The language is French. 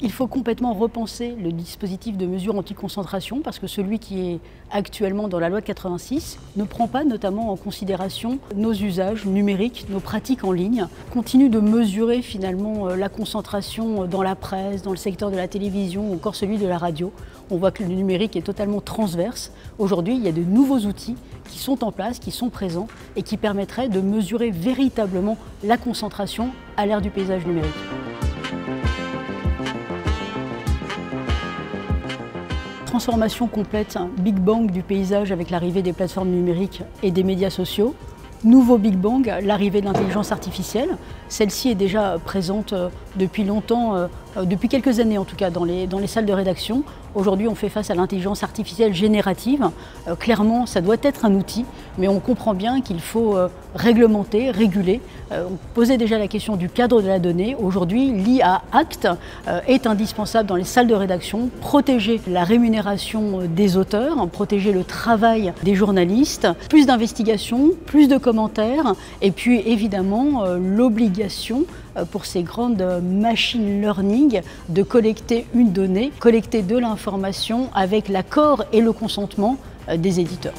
Il faut complètement repenser le dispositif de mesure anti-concentration parce que celui qui est actuellement dans la loi de 86 ne prend pas notamment en considération nos usages numériques, nos pratiques en ligne, continue de mesurer finalement euh, la concentration dans la presse, dans le secteur de la télévision ou encore celui de la radio. On voit que le numérique est totalement transverse. Aujourd'hui, il y a de nouveaux outils qui sont en place, qui sont présents et qui permettraient de mesurer véritablement la concentration à l'ère du paysage numérique. Transformation complète, Big Bang du paysage avec l'arrivée des plateformes numériques et des médias sociaux. Nouveau Big Bang, l'arrivée de l'intelligence artificielle. Celle-ci est déjà présente euh, depuis longtemps, euh, euh, depuis quelques années en tout cas, dans les, dans les salles de rédaction. Aujourd'hui, on fait face à l'intelligence artificielle générative. clairement, ça doit être un outil, mais on comprend bien qu'il faut réglementer, réguler. on posait déjà la question du cadre de la donnée. Aujourd'hui, l'IA Act est indispensable dans les salles de rédaction, protéger la rémunération des auteurs, protéger le travail des journalistes, plus d'investigations, plus de et puis évidemment l'obligation euh, pour ces grandes machines learning de collecter une donnée, collecter de l'information avec l'accord et le consentement euh, des éditeurs.